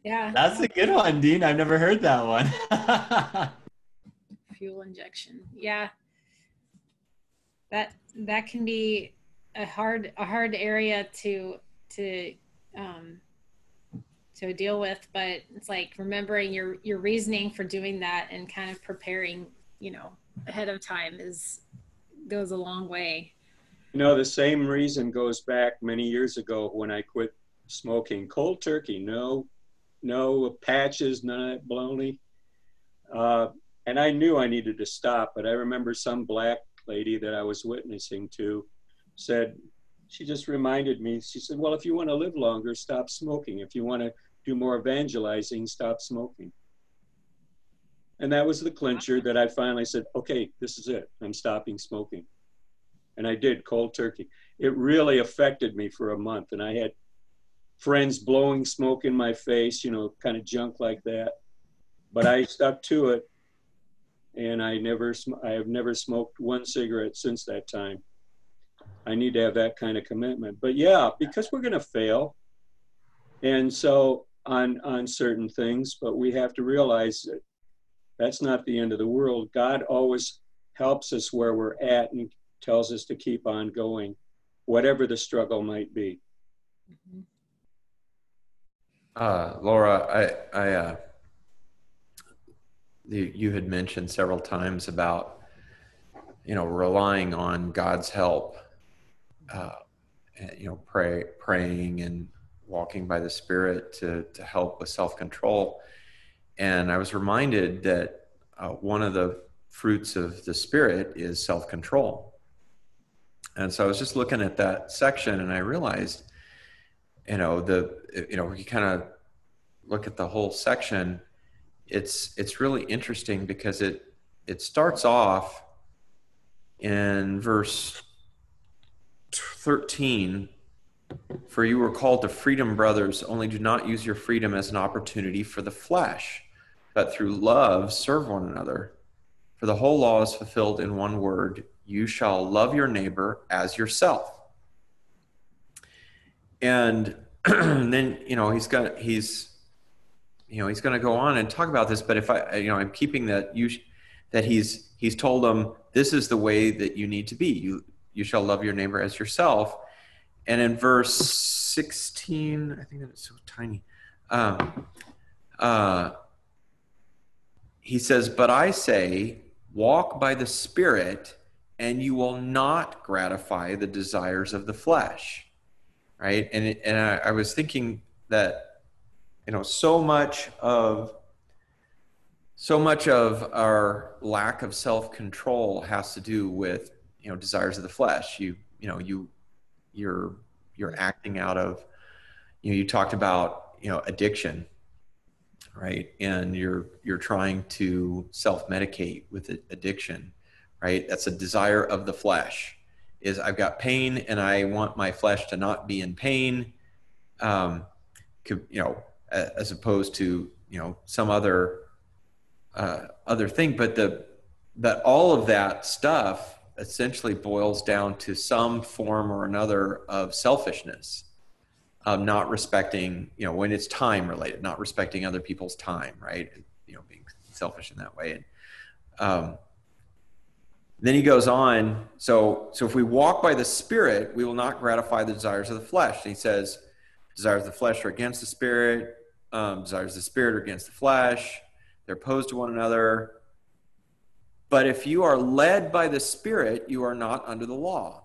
Yeah. That's a good one, Dean. I've never heard that one. fuel injection. Yeah. That that can be a hard a hard area to to um to deal with, but it's like remembering your your reasoning for doing that and kind of preparing, you know, ahead of time is goes a long way. You know, the same reason goes back many years ago when I quit smoking cold turkey. No, no patches, none of that baloney. Uh, and I knew I needed to stop, but I remember some black lady that I was witnessing to said, she just reminded me, she said, well, if you want to live longer, stop smoking. If you want to do more evangelizing, stop smoking. And that was the clincher that I finally said, okay, this is it. I'm stopping smoking. And I did cold turkey. It really affected me for a month. And I had friends blowing smoke in my face, you know, kind of junk like that. But I stuck to it. And I never, I have never smoked one cigarette since that time. I need to have that kind of commitment. But yeah, because we're going to fail. And so on on certain things, but we have to realize that that's not the end of the world. God always helps us where we're at and tells us to keep on going, whatever the struggle might be. Uh, Laura, I, I, uh, you, you had mentioned several times about, you know, relying on God's help, uh, you know, pray, praying and walking by the Spirit to, to help with self control. And I was reminded that uh, one of the fruits of the Spirit is self control. And so I was just looking at that section and I realized, you know, the, you know, you kind of look at the whole section, it's, it's really interesting because it, it starts off in verse 13 for you were called to freedom, brothers, only do not use your freedom as an opportunity for the flesh, but through love serve one another. For the whole law is fulfilled in one word you shall love your neighbor as yourself. And, then, you know, he's got, he's, you know, he's going to go on and talk about this, but if I, you know, I'm keeping that you, that he's, he's told them, this is the way that you need to be. You, you shall love your neighbor as yourself and in verse 16, I think that it's so tiny. Um, uh, he says, But I say, walk by the Spirit, and you will not gratify the desires of the flesh. Right? And, and I, I was thinking that you know, so much of so much of our lack of self-control has to do with you know desires of the flesh you you know you you're you're acting out of you know you talked about you know addiction right? And you're you're trying to self-medicate with addiction right? That's a desire of the flesh is i've got pain and i want my flesh to not be in pain um you know as opposed to you know some other uh, other thing, but the that all of that stuff essentially boils down to some form or another of selfishness, of not respecting, you know, when it's time related, not respecting other people's time, right? You know, being selfish in that way. And um, then he goes on. So, so if we walk by the Spirit, we will not gratify the desires of the flesh. And he says, desires of the flesh are against the Spirit. Um, desires of the Spirit are against the flesh they're opposed to one another. But if you are led by the Spirit, you are not under the law.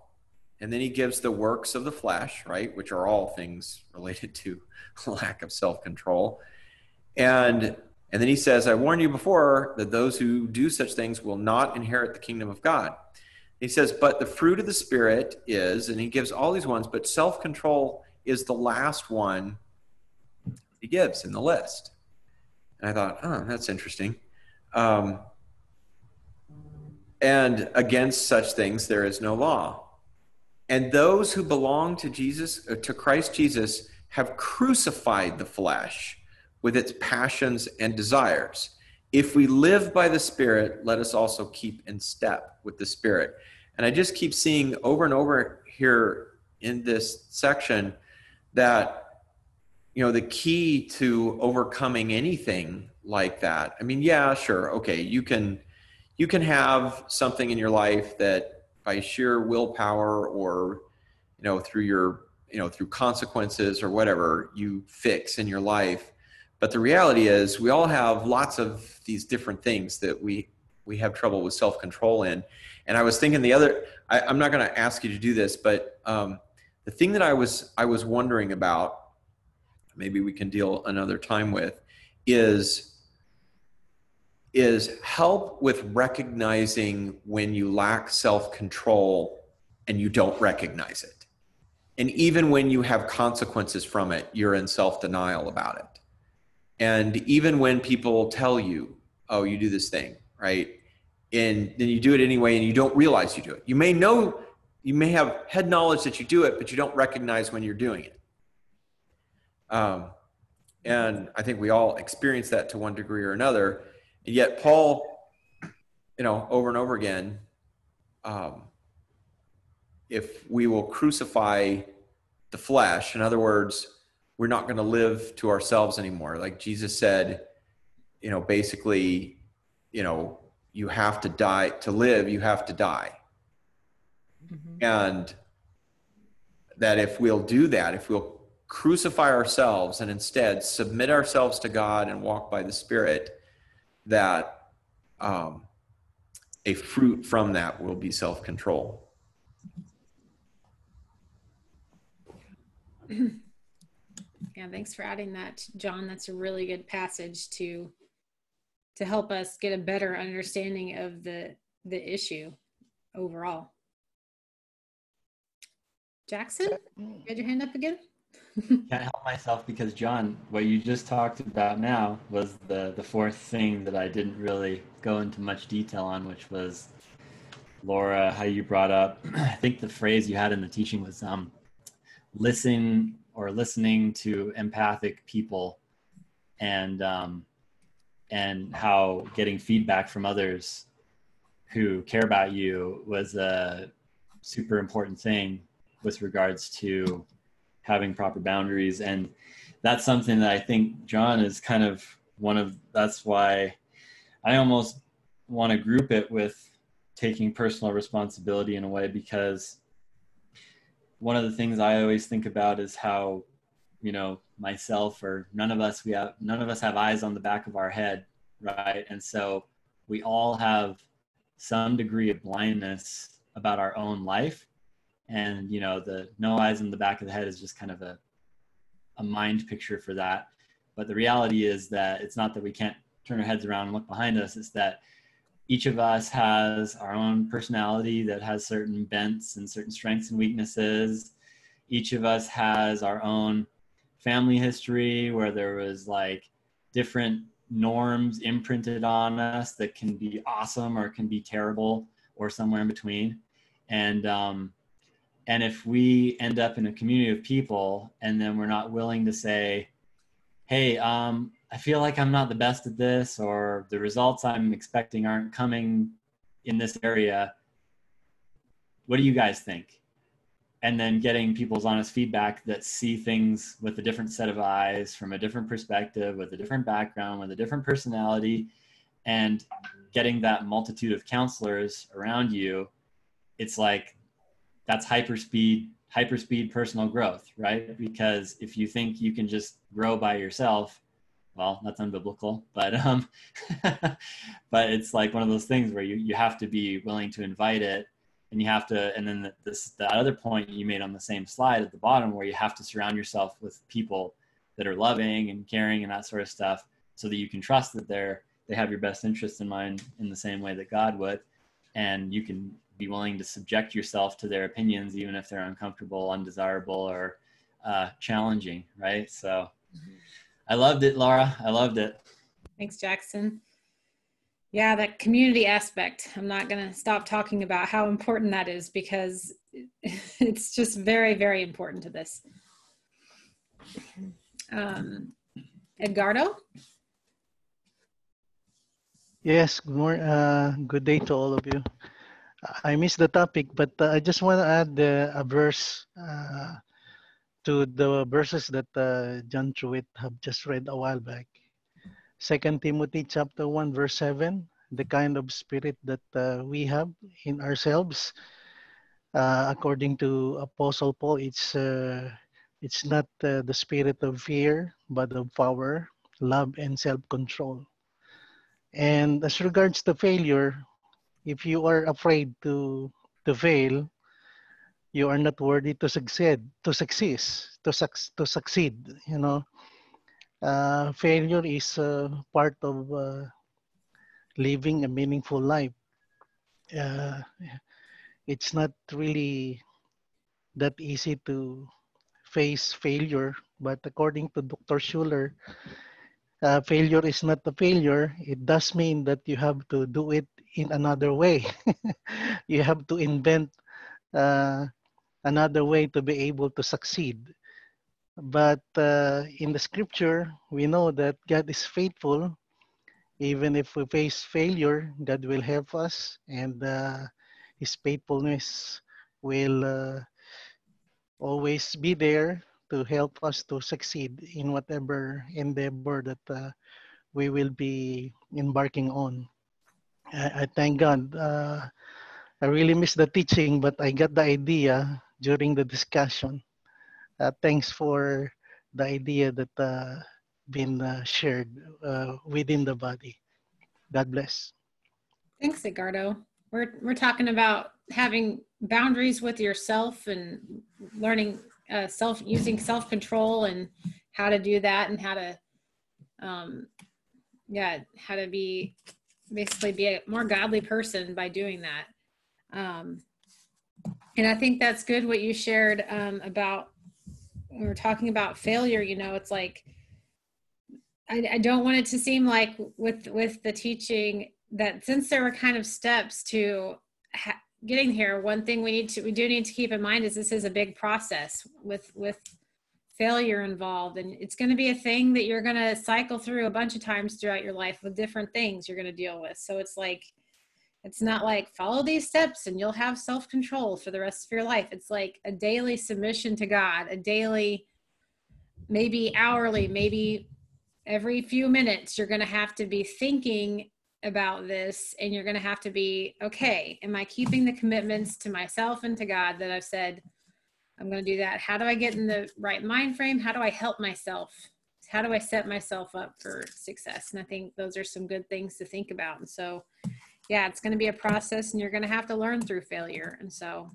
And then he gives the works of the flesh, right, which are all things related to lack of self control. And and then he says, I warned you before that those who do such things will not inherit the kingdom of God. He says, but the fruit of the Spirit is, and he gives all these ones, but self control is the last one he gives in the list. And I thought, oh, that's interesting. Um, and against such things there is no law. And those who belong to Jesus, uh, to Christ Jesus, have crucified the flesh with its passions and desires. If we live by the Spirit, let us also keep in step with the Spirit. And I just keep seeing over and over here in this section that you know the key to overcoming anything like that i mean yeah sure okay you can you can have something in your life that by sheer willpower or you know through your you know through consequences or whatever you fix in your life. But the reality is we all have lots of these different things that we we have trouble with self-control in. And i was thinking the other I, am not going to ask you to do this but um, the thing that i was i was wondering about maybe we can deal another time with is is help with recognizing when you lack self-control and you don't recognize it. And even when you have consequences from it you're in self-denial about it. And even when people tell you oh you do this thing right? And then you do it anyway and you don't realize you do it. You may know you may have head knowledge that you do it but you don't recognize when you're doing it. Um, and I think we all experience that to one degree or another. And yet, Paul, you know, over and over again, um, if we will crucify the flesh, in other words, we're not going to live to ourselves anymore. Like Jesus said, you know, basically, you know, you have to die to live, you have to die. Mm-hmm. And that if we'll do that, if we'll crucify ourselves and instead submit ourselves to God and walk by the Spirit, that um, a fruit from that will be self control. Yeah, thanks for adding that, John. That's a really good passage to to help us get a better understanding of the the issue overall. Jackson, you had your hand up again? Can't help myself because John, what you just talked about now was the the fourth thing that I didn't really go into much detail on, which was Laura, how you brought up. I think the phrase you had in the teaching was um, listen or listening to empathic people, and um, and how getting feedback from others who care about you was a super important thing with regards to having proper boundaries. And that's something that i think john is kind of one of that's why i almost want to group it with taking personal responsibility in a way because one of the things i always think about is how you know myself or none of us we have none of us have eyes on the back of our head right? And so we all have some degree of blindness about our own life and you know the no eyes in the back of the head is just kind of a a mind picture for that But the reality is that it's not that we can't turn our heads around and look behind us. It's that each of us has our own personality that has certain bents and certain strengths and weaknesses. Each of us has our own family history where there was like different norms imprinted on us that can be awesome or can be terrible or somewhere in between. And um, and if we end up in a community of people and then we're not willing to say, hey, um, I feel like I'm not the best at this, or the results I'm expecting aren't coming in this area. What do you guys think? And then getting people's honest feedback that see things with a different set of eyes, from a different perspective, with a different background, with a different personality, and getting that multitude of counselors around you. It's like that's hyperspeed hyperspeed personal growth, right? Because if you think you can just grow by yourself, well, that's unbiblical, but um, but it's like one of those things where you you have to be willing to invite it, and you have to, and then the, this the other point you made on the same slide at the bottom where you have to surround yourself with people that are loving and caring and that sort of stuff, so that you can trust that they're they have your best interest in mind in the same way that God would, and you can be willing to subject yourself to their opinions, even if they're uncomfortable, undesirable, or uh, challenging, right? So. Mm-hmm I loved it, Laura. I loved it. Thanks, Jackson. Yeah, that community aspect. I'm not going to stop talking about how important that is because it's just very, very important to this. Um, Edgardo? Yes, good morning. Uh, good day to all of you. I missed the topic, but uh, I just want to add a verse uh, to the verses that uh, John Truitt have just read a while back. Second Timothy chapter 1 verse 7, the kind of spirit that uh, we have in ourselves, uh, according to Apostle Paul, it's uh, it's not the spirit of fear, but of power, love, and self-control. And as regards to failure, if you are afraid to to fail, you are not worthy to succeed to succeed to, suc- to succeed you know. Uh, failure is uh, part of uh, living a meaningful life. Uh, it's not really that easy to face failure but according to dr schuller uh, failure is not a failure. It does mean that you have to do it in another way you have to invent uh, another way to be able to succeed. But uh, in the scripture, we know that God is faithful. Even if we face failure, God will help us, and uh, His faithfulness will uh, always be there to help us to succeed in whatever endeavor that uh, we will be embarking on. I, thank God. Uh, I really missed the teaching, but I got the idea during the discussion. Uh, thanks for the idea that uh, been uh, shared uh, within the body. God bless. Thanks, Edgardo. We're we're talking about having boundaries with yourself and learning uh, self using self control and how to do that and how to um, yeah how to be basically be a more godly person by doing that. Um, and I think that's good what you shared um, about when we're talking about failure. You know, it's like I, I don't want it to seem like with with the teaching that since there were kind of steps to ha- getting here, one thing we need to we do need to keep in mind is this is a big process with with failure involved and it's going to be a thing that you're going to cycle through a bunch of times throughout your life with different things you're going to deal with so it's like it's not like follow these steps and you'll have self control for the rest of your life. It's like a daily submission to God, a daily, maybe hourly, maybe every few minutes, you're going to have to be thinking about this and you're going to have to be okay, am I keeping the commitments to myself and to God that I've said I'm going to do that? How do I get in the right mind frame? How do I help myself? How do I set myself up for success? And I think those are some good things to think about. And so, yeah, it's going to be a process and you're going to have to learn through failure. And so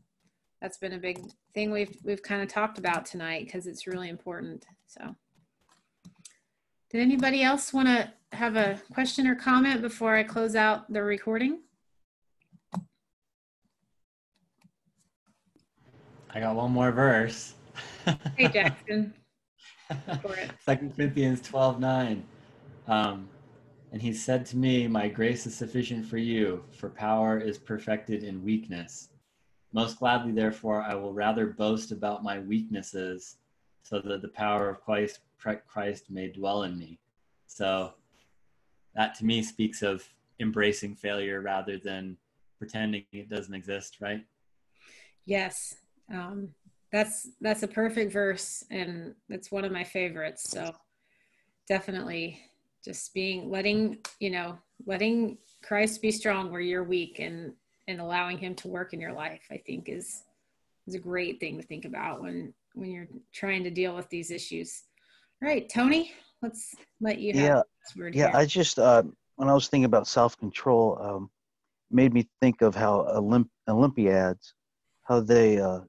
that's been a big thing we've we've kind of talked about tonight because it's really important. So Did anybody else want to have a question or comment before I close out the recording? I got one more verse. Hey, Jackson. Second Corinthians 12 9. Um, and he said to me, My grace is sufficient for you, for power is perfected in weakness. Most gladly, therefore, I will rather boast about my weaknesses, so that the power of Christ, Christ may dwell in me. So that to me speaks of embracing failure rather than pretending it doesn't exist, right? Yes. Um, that's that's a perfect verse and it's one of my favorites. So definitely just being letting, you know, letting Christ be strong where you're weak and and allowing him to work in your life, I think is is a great thing to think about when when you're trying to deal with these issues. All right, Tony, let's let you have Yeah, this word Yeah, here. I just uh, when I was thinking about self control, um, made me think of how Olymp- Olympiads, how they uh,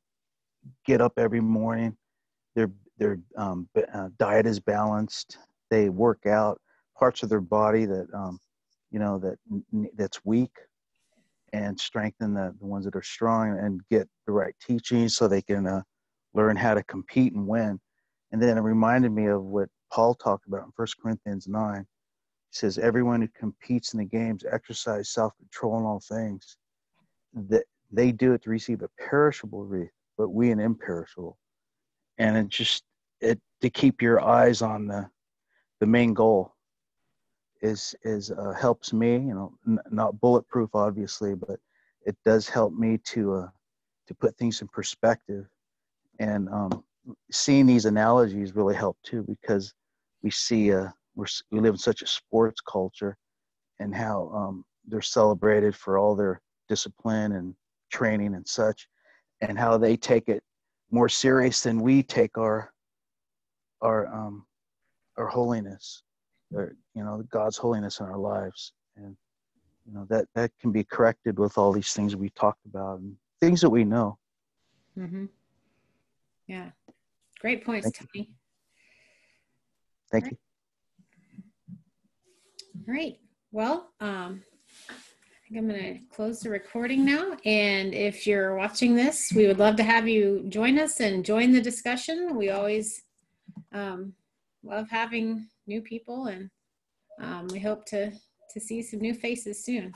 get up every morning, their their um, uh, diet is balanced, they work out parts of their body that um, you know that that's weak, and strengthen the, the ones that are strong, and get the right teaching so they can uh, learn how to compete and win. And then it reminded me of what Paul talked about in First Corinthians nine he says, Everyone who competes in the games exercise self control in all things. That they do it to receive a perishable wreath, but we an imperishable. And it just it to keep your eyes on the the main goal is is uh, helps me. You know, n- not bulletproof, obviously, but it does help me to uh, to put things in perspective. And um, seeing these analogies really help too, because we see uh, we're, we live in such a sports culture and how um, they're celebrated for all their discipline and training and such and how they take it more serious than we take our our um, our holiness or you know god's holiness in our lives and you know that that can be corrected with all these things we talked about and things that we know hmm Yeah. Great points, Thank Tony. thank you All right. Well, um, think I'm going to close the recording now. And if you're watching this, we would love to have you join us and join the discussion. We always um, love having new people, and um, we hope to to see some new faces soon.